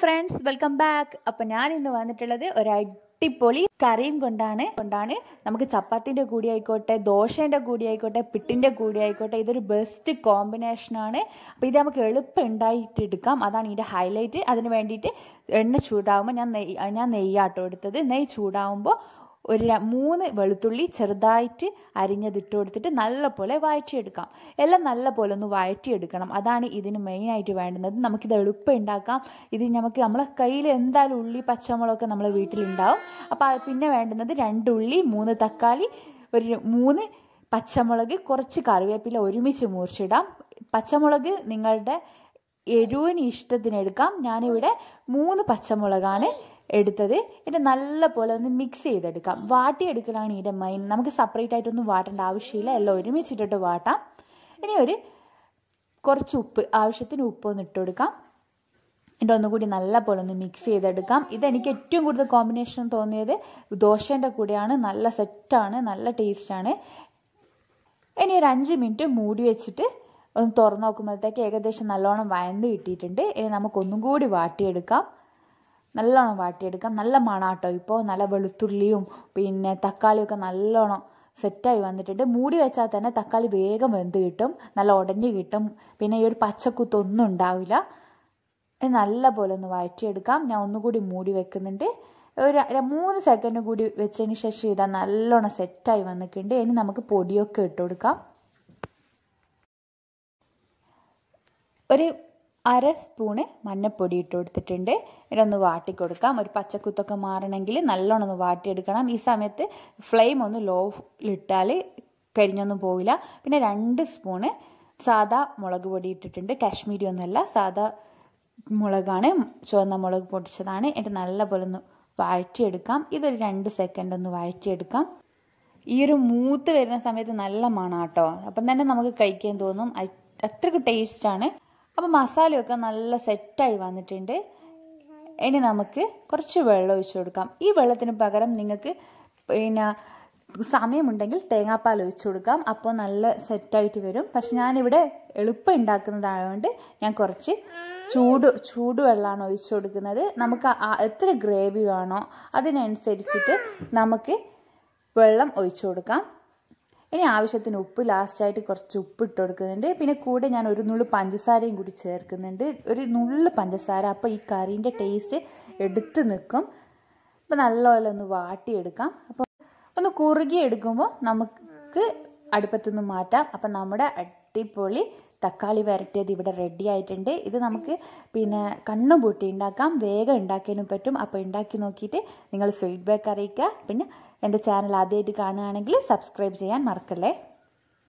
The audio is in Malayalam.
ഫ്രണ്ട്സ് വെൽക്കം ബാക്ക് അപ്പം ഞാൻ ഇന്ന് വന്നിട്ടുള്ളത് ഒരു അടിപൊളി കറിയും കൊണ്ടാണ്. കൊണ്ടാണ് നമുക്ക് ചപ്പാത്തിന്റെ കൂടി ആയിക്കോട്ടെ ദോശേന്റെ കൂടി ആയിക്കോട്ടെ പിട്ടിന്റെ കൂടി ആയിക്കോട്ടെ ഇതൊരു ബെസ്റ്റ് കോമ്പിനേഷൻ ആണ്. അപ്പോൾ ഇത് നമുക്ക് എളുപ്പം ഉണ്ടായിട്ട് എടുക്കാം. അതാണ് ഇതിന്റെ ഹൈലൈറ്റ് അതിന് വേണ്ടിയിട്ട് എണ്ണ ചൂടാവുമ്പോൾ ഞാൻ നെയ്യ് ഞാൻ നെയ്യാട്ടോ എടുത്തത്. നെയ് ചൂടാവുമ്പോൾ ഒരു മൂന്ന് വെളുത്തുള്ളി ചെറുതായിട്ട് അരിഞ്ഞതിട്ട് കൊടുത്തിട്ട് നല്ലപോലെ വഴറ്റിയെടുക്കാം. എല്ലാം നല്ലപോലെ ഒന്ന് വഴറ്റിയെടുക്കണം. അതാണ് ഇതിന് മെയിനായിട്ട് വേണ്ടുന്നത്. നമുക്കിത് എളുപ്പം ഉണ്ടാക്കാം. ഇത് നമുക്ക് നമ്മളെ കയ്യിൽ എന്തായാലും ഉള്ളി പച്ചമുളകൊക്കെ നമ്മളെ വീട്ടിലുണ്ടാവും. അപ്പോൾ പിന്നെ വേണ്ടുന്നത് രണ്ട് ഉള്ളി മൂന്ന് തക്കാളി ഒരു മൂന്ന് പച്ചമുളക് കുറച്ച് കറിവേപ്പില ഒരുമിച്ച് മൂർച്ചിടാം പച്ചമുളക് നിങ്ങളുടെ എരിവിന് ഇഷ്ടത്തിന് എടുക്കാം. ഞാനിവിടെ മൂന്ന് പച്ചമുളകാണ് എടുത്തത്. എന്നിട്ട് നല്ലപോലെ ഒന്ന് മിക്സ് ചെയ്തെടുക്കാം. വാട്ടിയെടുക്കലാണ് ഇതിന്റെ മെയിൻ നമുക്ക് സെപ്പറേറ്റ് ആയിട്ടൊന്നും വാട്ടേണ്ട ആവശ്യമില്ല. എല്ലാം ഒരുമിച്ചിട്ടിട്ട് വാട്ടാം. ഇനി ഒരു കുറച്ച് ഉപ്പ് ആവശ്യത്തിന് ഉപ്പ് ഒന്ന് ഇട്ട് കൊടുക്കാം. എന്നിട്ട് ഒന്നുകൂടി നല്ല പോലെ ഒന്ന് മിക്സ് ചെയ്തെടുക്കാം. ഇതെനിക്ക് ഏറ്റവും കൂടുതൽ കോമ്പിനേഷൻ തോന്നിയത് ദോശേന്റെ കൂടെയാണ്. നല്ല സെറ്റാണ് നല്ല ടേസ്റ്റാണ് ഇനി ഒരു അഞ്ച് മിനിറ്റ് മൂടി വെച്ചിട്ട് ഒന്ന് തുറന്നു നോക്കുമ്പോഴത്തേക്ക് ഏകദേശം നല്ലോണം വയന്ന് കിട്ടിയിട്ടുണ്ട്. ഇനി നമുക്കൊന്നും കൂടി വാട്ടിയെടുക്കാം. നല്ലോണം വാട്ടിയെടുക്കാം. നല്ല മണാട്ടോ ഇപ്പോൾ നല്ല വെളുത്തുള്ളിയും പിന്നെ തക്കാളിയൊക്കെ നല്ലോണം സെറ്റായി വന്നിട്ടുണ്ട്. മൂടി വെച്ചാൽ തന്നെ തക്കാളി വേഗം വെന്ത് കിട്ടും. നല്ല ഉടഞ്ഞ് കിട്ടും. പിന്നെ ഈ ഒരു പച്ചക്കുത്തൊന്നും ഉണ്ടാവില്ല. നല്ല പോലെ ഒന്ന് വഴറ്റിയെടുക്കാം. ഞാൻ ഒന്നുകൂടി മൂടി വെക്കുന്നുണ്ട്. ഒരു മൂന്ന് സെക്കൻഡ് കൂടി വെച്ചതിന് ശേഷം ഇതാ നല്ലോണം സെറ്റായി വന്നിട്ടുണ്ട്. ഇനി നമുക്ക് പൊടിയൊക്കെ ഇട്ട് കൊടുക്കാം. ഒരു അര സ്പൂണ് മഞ്ഞൾപ്പൊടി ഇട്ട് കൊടുത്തിട്ടുണ്ട്. ഇതൊന്ന് വാട്ടിക്കൊടുക്കാം. ഒരു പച്ചക്കുത്തൊക്കെ മാറണമെങ്കിൽ നല്ലോണം ഒന്ന് വാട്ടിയെടുക്കണം. ഈ സമയത്ത് ഫ്ലെയിം ഒന്ന് ലോ ലോയിലിട്ടാൽ കരിഞ്ഞൊന്നും പോവില്ല. പിന്നെ രണ്ട് സ്പൂണ് സാദാ മുളക് പൊടി ഇട്ടിട്ടുണ്ട്. കാശ്മീരി ഒന്നുമല്ല സാദാ മുളകാണ്. ചുവന്ന മുളക് പൊടിച്ചതാണ്. എന്നിട്ട് നല്ലപോലെ ഒന്ന് വഴറ്റിയെടുക്കാം. ഇതൊരു രണ്ട് സെക്കൻഡ് ഒന്ന് വഴറ്റിയെടുക്കാം. ഈ ഒരു മൂത്ത് വരുന്ന സമയത്ത് നല്ല മണാട്ടോ. അപ്പം തന്നെ നമുക്ക് കഴിക്കാൻ തോന്നും. അത്രയ്ക്ക് ടേസ്റ്റാണ് അപ്പം മസാലയൊക്കെ നല്ല സെറ്റായി വന്നിട്ടുണ്ട്. ഇനി നമുക്ക് കുറച്ച് വെള്ളം ഒഴിച്ചു കൊടുക്കാം. ഈ വെള്ളത്തിന് പകരം നിങ്ങൾക്ക് പിന്നെ സമയമുണ്ടെങ്കിൽ തേങ്ങാപ്പാൽ ഒഴിച്ചു കൊടുക്കാം. അപ്പോൾ നല്ല സെറ്റായിട്ട് വരും. പക്ഷെ ഞാനിവിടെ എളുപ്പം ഉണ്ടാക്കുന്നതായതുകൊണ്ട് ഞാൻ കുറച്ച് ചൂട് ചൂടുവെള്ളമാണ് ഒഴിച്ചു കൊടുക്കുന്നത്. നമുക്ക് എത്ര ഗ്രേവി വേണോ അതിനനുസരിച്ചിട്ട് നമുക്ക് വെള്ളം ഒഴിച്ചു കൊടുക്കാം. ഇനി ആവശ്യത്തിന് ഉപ്പ് ലാസ്റ്റായിട്ട് കുറച്ച് ഉപ്പ് ഇട്ട് കൊടുക്കുന്നുണ്ട്. പിന്നെ കൂടെ ഞാൻ ഒരു നുള്ളു പഞ്ചസാരയും കൂടി ചേർക്കുന്നുണ്ട്. ഒരു നുള്ളു പഞ്ചസാര. അപ്പോൾ ഈ കറീന്റെ ടേസ്റ്റ് എടുത്ത് നിൽക്കും. അപ്പോൾ നല്ലപോലെ ഒന്ന് വാട്ടിയെടുക്കാം. അപ്പോൾ ഒന്ന് കുറുകി എടുക്കുമ്പോൾ നമുക്ക് അടുപ്പത്തുനിന്ന് മാറ്റാം. അപ്പം നമ്മുടെ അടിപൊളി തക്കാളി വരട്ടിയത് ഇവിടെ റെഡി ആയിട്ടുണ്ട്. ഇത് നമുക്ക് പിന്നെ കണ്ണും പൂട്ടി ഉണ്ടാക്കാം. വേഗം ഉണ്ടാക്കാനും പറ്റും. അപ്പോൾ ഉണ്ടാക്കി നോക്കിയിട്ട് നിങ്ങൾ ഫീഡ്ബാക്ക് അറിയിക്കുക. പിന്നെ എന്റെ ചാനൽ ആദ്യമായിട്ട് കാണുകയാണെങ്കിൽ സബ്സ്ക്രൈബ് ചെയ്യാൻ മറക്കല്ലേ?